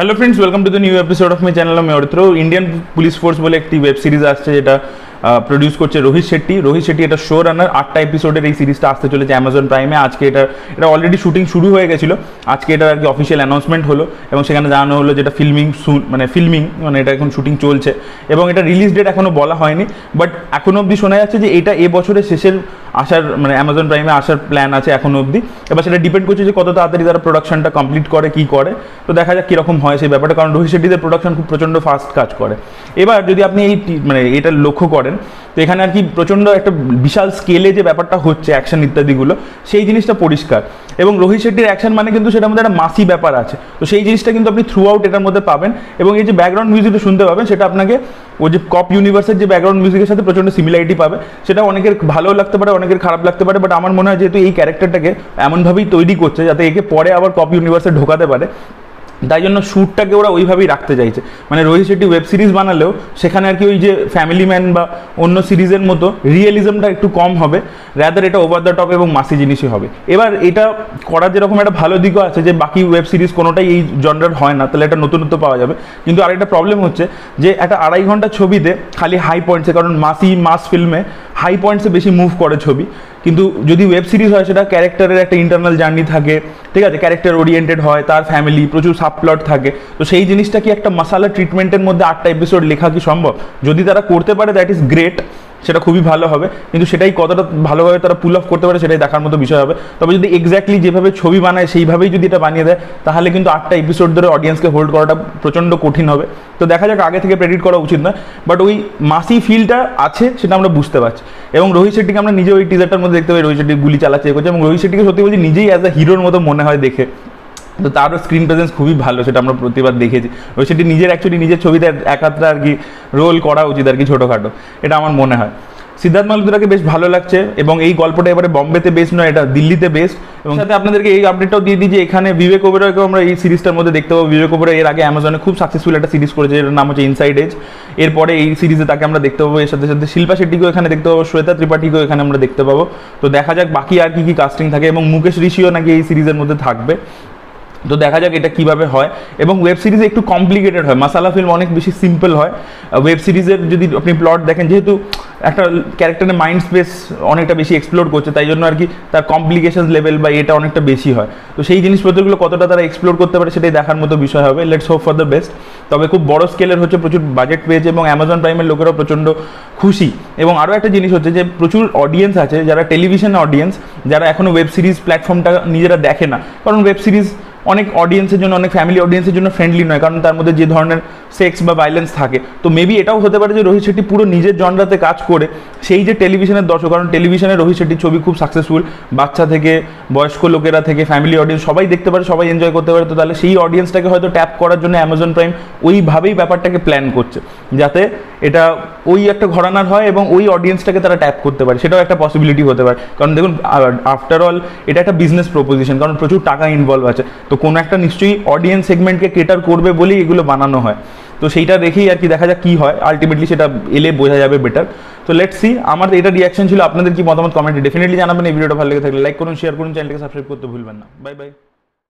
Hello friends welcome to the new episode of my channel আমি Aritra Indian police force বলে একটি web series আসছে যেটা প্রডিউস করছে রোহিত শেট্টি। রোহিত শেট্টি এটা শো রানার আটটা এপিসোডের এই সিরিজটা আসতে চলেছে অ্যামাজন প্রাইমে আজকে এটা এটা অলরেডি শুটিং শুরু হয়ে গেছিল। আজকে এটা আর কি অফিসিয়াল অ্যানাউন্সমেন্ট হলো এবং সেখানে জানানো হলো যেটা ফিল্মিং মানে ফিল্মিং মানে এটা এখন শুটিং চলছে। এবং এটা রিলিজ ডেট এখনও বলা হয়নি। বাট এখনও অবধি শোনা যাচ্ছে যে এটা এ বছরের শেষের আসার মানে অ্যামাজন প্রাইমে আসার প্ল্যান আছে এখন অবধি। এবার সেটা ডিপেন্ড করছে যে কত তাড়াতাড়ি তারা প্রোডাকশনটা কমপ্লিট করে, কি করে। তো দেখা যাক কীরকম হয় সেই ব্যাপারটা, কারণ রোহিত শেট্টিদের প্রোডাকশন খুব প্রচণ্ড ফাস্ট কাজ করে। এবার যদি আপনি এই মানে এটা লক্ষ্য করেন তো এখানে আর কি প্রচণ্ড একটা বিশাল স্কেলে যে ব্যাপারটা হচ্ছে অ্যাকশন ইত্যাদিগুলো, সেই জিনিসটা পরিষ্কার। এবং রোহিত শেট্টির অ্যাকশন মানে কিন্তু সেটার মধ্যে একটা মাসি ব্যাপার আছে। তো সেই জিনিসটা কিন্তু আপনি থ্রু আউট এটার মধ্যে পাবেন। এবং এই যে ব্যাকগ্রাউন্ড মিউজিকটা শুনতে পাবেন, সেটা আপনাকে ওই যে কপ ইউনিভার্সের যে ব্যাকগ্রাউন্ড মিউজিকের সাথে প্রচণ্ড সিমিলারিটি পাবে। সেটা অনেকের ভালো লাগতে পারে, অনেকের খারাপ লাগতে পারে বাট আমার মনে হয় যেহেতু এই ক্যারেক্টারটাকে এমনভাবেই তৈরি করছে, যাতে একে পরে আবার কপ ইউনিভার্সে ঢোকাতে পারে তাই জন্য শ্যুটটাকে ওরা ওইভাবেই রাখতে চাইছে। মানে রোহিত শেট্টি ওয়েব সিরিজ বানালেও সেখানে আর কি ওই যে ফ্যামিলি ম্যান বা অন্য সিরিজের মতো রিয়েলিজমটা একটু কম হবে র্যাদার এটা ওভার দ্য টপ এবং মাসি জিনিসই হবে। এবার এটা করার যেরকম একটা ভালো দিকও আছে যে বাকি ওয়েব সিরিজ কোনোটাই এই জনরার হয় না, তাহলে একটা নতুনত্ব পাওয়া যাবে। কিন্তু আরেকটা প্রবলেম হচ্ছে যে একটা আড়াই ঘণ্টা ছবিতে খালি হাই পয়েন্টসে কারণ মাসি মাস ফিল্মে হাই পয়েন্টসে বেশি মুভ করে ছবি। কিন্তু যদি ওয়েব সিরিজ হয়, সেটা ক্যারেক্টারের একটা ইন্টারনাল জার্নি থাকে, ঠিক আছে? ক্যারেক্টার ওরিয়েন্টেড হয়, তার ফ্যামিলি প্রচুর সাবপ্লট থাকে। তো সেই জিনিসটা কি একটা মশালা ট্রিটমেন্টের মধ্যে আটটা এপিসোড লেখা কি সম্ভব? যদি তারা করতে পারে দ্যাট ইজ গ্রেট সেটা খুবই ভালো হবে। কিন্তু সেটাই কতটা ভালোভাবে তারা পুল অফ করতে পারে সেটাই দেখার মতো বিষয় হবে। তবে যদি এক্স্যাক্টলি যেভাবে ছবি বানায় সেইভাবেই যদি এটা বানিয়ে দেয়, তাহলে কিন্তু আটটা এপিসোড ধরে অডিয়েন্সকে হোল্ড করাটা প্রচণ্ড কঠিন হবে। তো দেখা যাক আগে থেকে প্রেডিট করা উচিত নয়। বাট ওই মাসি ফিলটা আছে সেটা আমরা বুঝতে পারছি। এবং রোহিত শেট্টিকে আমরা নিজে ওই টিজারটার মধ্যে দেখতে পাই, রোহিত শেট্টি গুলি চালাচ্ছে, এ করছে। এবং রোহিত শেট্টিকে সত্যি বলছি নিজেই অ্যাজ আ হিরোর মতো মনে হয় দেখে। তো তারও স্ক্রিন প্রেজেন্স খুবই ভালো, সেটা আমরা প্রতিবার দেখেছি। ওই সেটি নিজের অ্যাকচুয়ালি নিজের ছবিতে একাত্রা আর কি রোল করা উচিত আর কি ছোটোখাটো, এটা আমার মনে হয়। সিদ্ধার্থ মালহোত্রাকে বেশ ভালো লাগছে এবং এই গল্পটা এবারে বম্বেতে বেস্ট নয়, এটা দিল্লিতে বেস্ট এবং সাথে আপনাদেরকে এই আপডেটটাও দিয়ে দিই যে এখানে বিবেক ওবেরয়কেও আমরা এই সিরিজটার মধ্যে দেখতে পাবো। বিবেক ওবেরয় এর আগে অ্যামাজনে খুব সাকসেসফুল একটা সিরিজ করেছে এর নাম হচ্ছে ইনসাইড এজ এরপরে এই সিরিজে তাকে আমরা দেখতে পাবো, এর সাথে সাথে শিল্পা শেট্টিকেও এখানে দেখতে পাবো, শ্বেতা ত্রিপাঠীকেও এখানে আমরা দেখতে পাবো। তো দেখা যাক বাকি আর কি কি কাস্টিং থাকে এবং মুকেশ ঋষিও নাকি এই সিরিজের মধ্যে থাকবে। তো দেখা যাক এটা কীভাবে হয়। এবং ওয়েব সিরিজ একটু কমপ্লিকেটেড হয়। মাসালা ফিল্ম অনেক বেশি সিম্পল হয়। ওয়েব সিরিজের যদি আপনি প্লট দেখেন, যেহেতু একটা ক্যারেক্টারের মাইন্ড স্পেস অনেকটা বেশি এক্সপ্লোর করছে, তাই জন্য আর কি তার কমপ্লিকেশন লেভেল বা এটা অনেকটা বেশি হয়। তো সেই জিনিসপত্রগুলো কতটা তারা এক্সপ্লোর করতে পারে সেটাই দেখার মতো বিষয় হবে। Let's hope for the best তবে খুব বড় স্কেলের হচ্ছে প্রচুর বাজেট পেয়েছে এবং অ্যামাজন প্রাইমের লোকেরাও প্রচণ্ড খুশি। এবং আরও একটা জিনিস হচ্ছে যে প্রচুর অডিয়েন্স আছে, যারা টেলিভিশন অডিয়েন্স যারা এখনও ওয়েব সিরিজ প্ল্যাটফর্মটা নিজেরা দেখে না। কারণ ওয়েব সিরিজ অনেক অডিয়েন্সের জন্য অনেক ফ্যামিলি অডিয়েন্সের জন্য ফ্রেন্ডলি নয় কারণ তার মধ্যে যে ধরনের সেক্স বা ভাইলেন্স থাকে। তো মেবি এটাও হতে পারে যে রোহিত শেট্টি পুরো নিজের জনরাতে কাজ করে, সেই যে টেলিভিশনের দর্শক, কারণ টেলিভিশনে রোহিত শেট্টির ছবি খুব সাকসেসফুল বাচ্চা থেকে, বয়স্ক লোকেরা থেকে ফ্যামিলি অডিয়েন্স সবাই দেখতে পারে, সবাই এনজয় করতে পারে। তো তাহলে সেই অডিয়েন্সটাকে হয়তো ট্যাপ করার জন্য অ্যামাজন প্রাইম ওইভাবেই ব্যাপারটাকে প্ল্যান করছে, যাতে এটা ওই একটা ঘরানার হয় এবং ওই অডিয়েন্সটাকে তারা ট্যাপ করতে পারে। সেটাও একটা পসিবিলিটি হতে পারে। কারণ দেখুন আফটার অল এটা একটা বিজনেস প্রপোজিশন কারণ প্রচুর টাকা ইনভলভ আছে। তো কোনো একটা নিশ্চয়ই অডিয়েন্স সেগমেন্টকে কেটার করবে বলেই এগুলো বানানো হয়। তো সেইটা দেখেই আর কি দেখা যাক কী হয়। আলটিমেটলি সেটা এলে বোঝা যাবে বেটার তো লেট সি আমার এটা রিয়াকশন ছিল, আপনাদের কি মতামত কমেন্টে ডেফিনেটলি জানাবেন। এই ভিডিওটা ভালো লেগে থাকলে লাইক করুন শেয়ার করুন চ্যানেলটাকে সাবস্ক্রাইব করতে ভুলবেন না। Bye bye